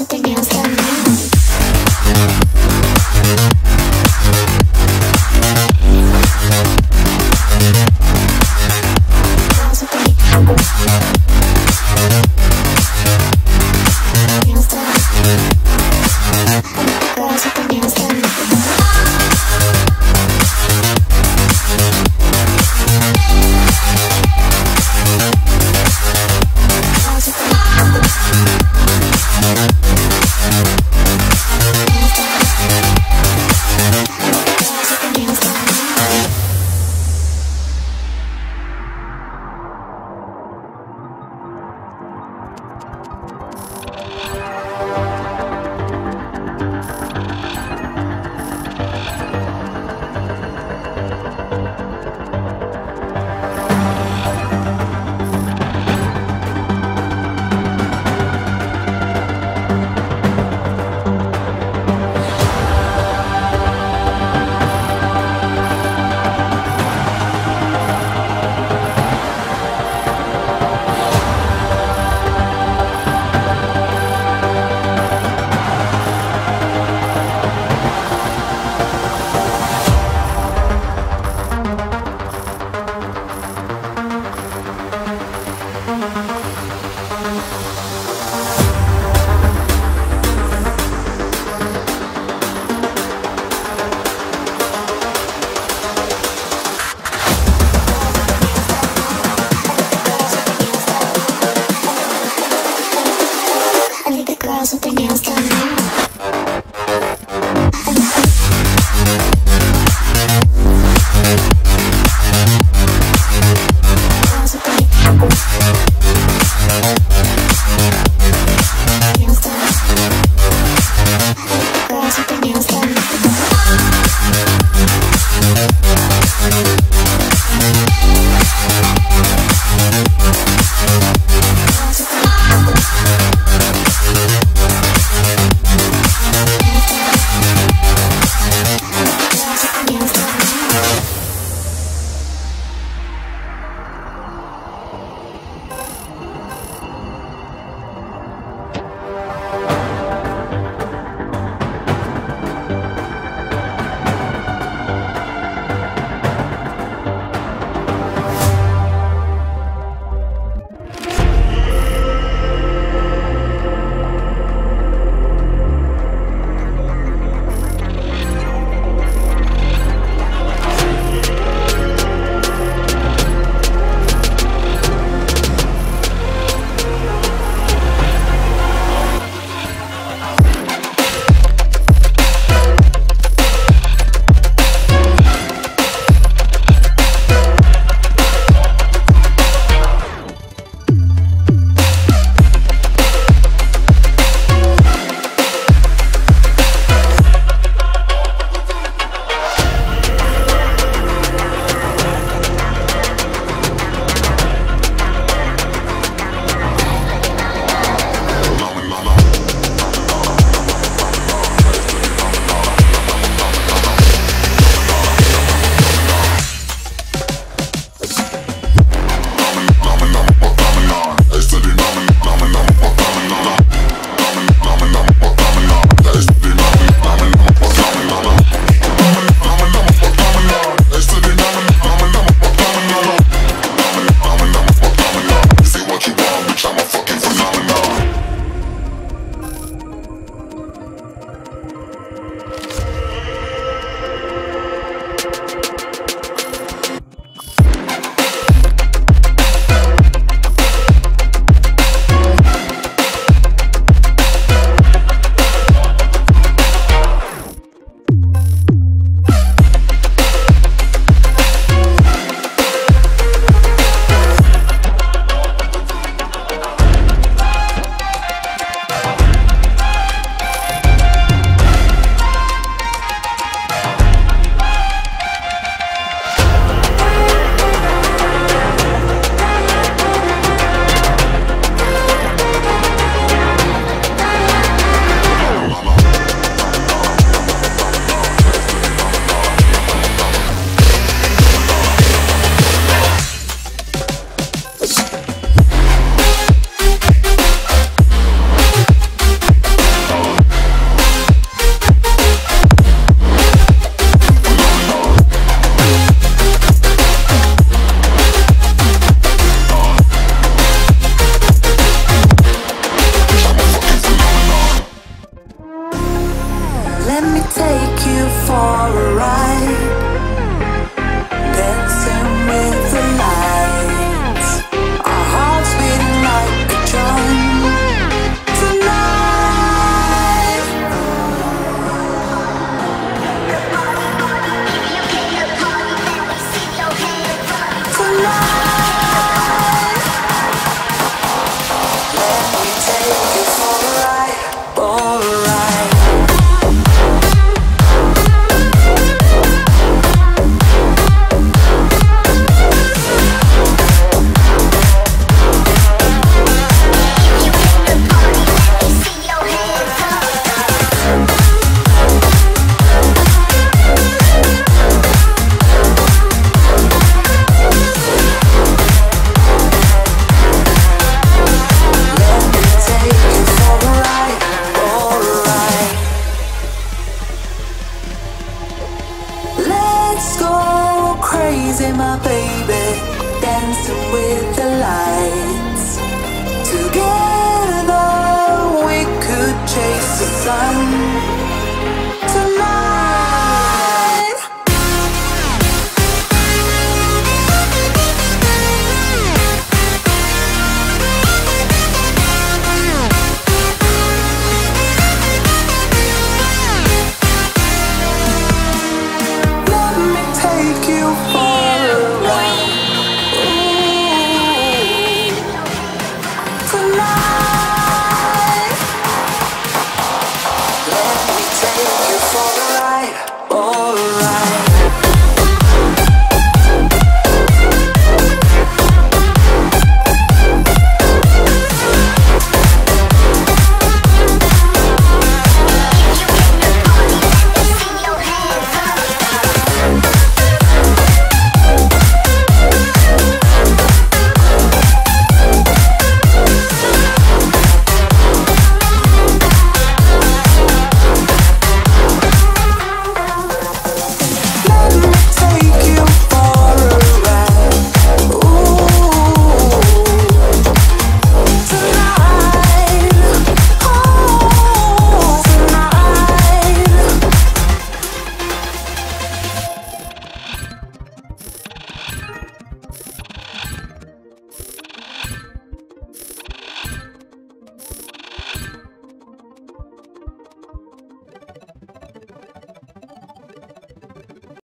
nails with.